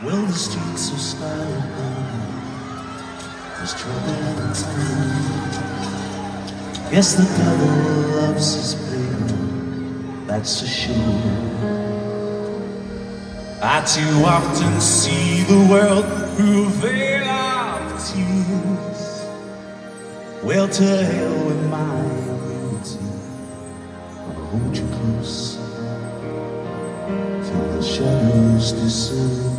Well, the streets are started burning. There's trouble in town. Guess the devil loves his playground. That's for sure. I too often see the world through a veil of tears. Well, to hell with my immunity. I'll hold you close till the shadows disappear.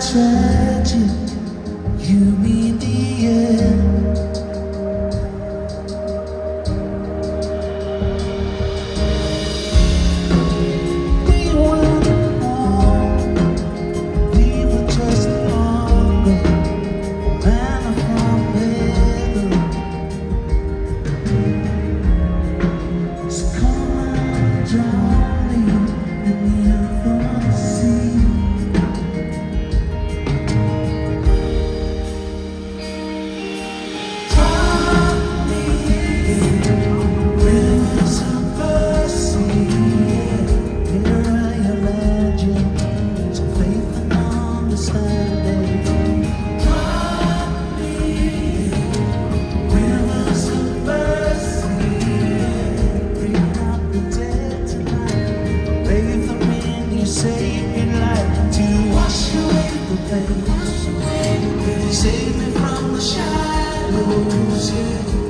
Tragic you mean the end. We on, we were just. So come and Save me from the shadows. yeah.